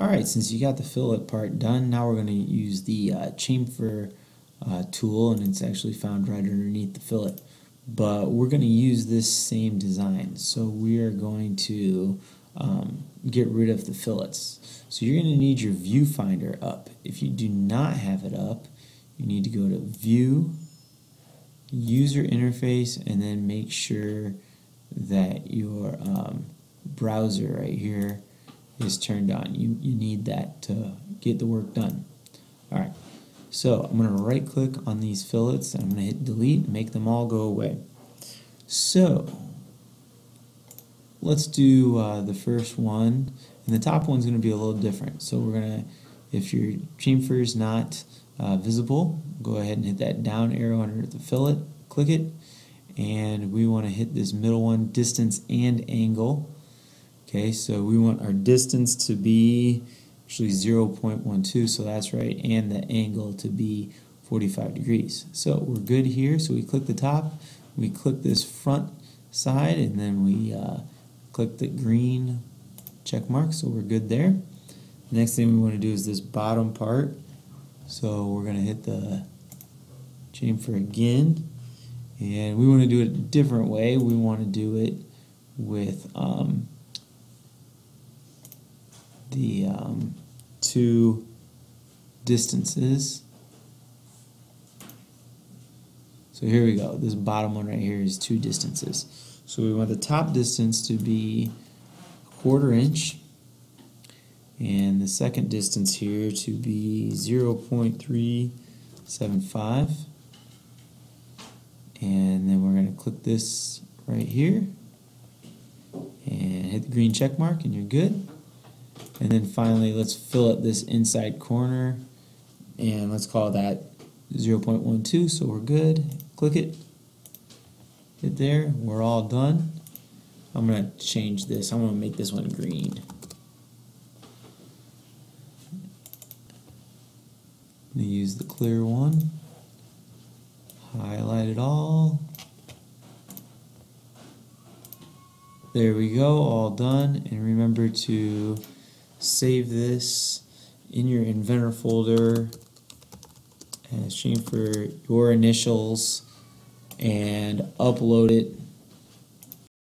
Alright, since you got the fillet part done, now we're going to use the uh, chamfer uh, tool and it's actually found right underneath the fillet. But we're going to use this same design. So we are going to um, get rid of the fillets. So you're going to need your viewfinder up. If you do not have it up, you need to go to View, User Interface, and then make sure that your um, browser right here is turned on. You, you need that to get the work done. Alright, so I'm going to right click on these fillets and I'm going to hit delete and make them all go away. So, let's do uh, the first one. And the top one's going to be a little different. So we're going to, if your chamfer is not uh, visible, go ahead and hit that down arrow under the fillet, click it, and we want to hit this middle one, distance and angle. Okay, so we want our distance to be actually 0.12, so that's right, and the angle to be 45 degrees. So we're good here, so we click the top, we click this front side, and then we uh, click the green check mark, so we're good there. The next thing we want to do is this bottom part, so we're going to hit the chamfer again, and we want to do it a different way. We want to do it with um, the um, two distances. So here we go. This bottom one right here is two distances. So we want the top distance to be a quarter inch and the second distance here to be 0.375 and then we're going to click this right here and hit the green check mark and you're good. And then finally, let's fill up this inside corner and let's call that 0.12 so we're good. Click it, hit there, we're all done. I'm going to change this. I'm to make this one green. Use the clear one. Highlight it all. There we go, all done. And remember to save this in your inventor folder and as for your initials and upload it